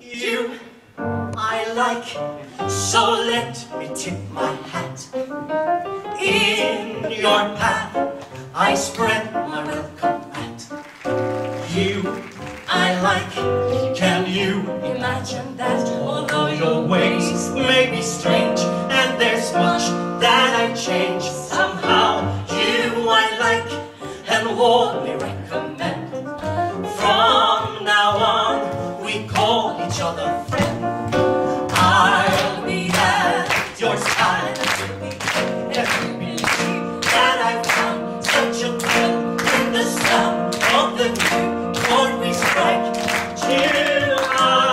You I like, so let me tip my hat. In your path I spread my welcome mat. You I like, can you imagine that? Although your ways may be strange and there's much that I change, can warmly recommend. From now on, we call each other friend. I'll be at your side until we believe that I've such a in the of the we strike. Till I.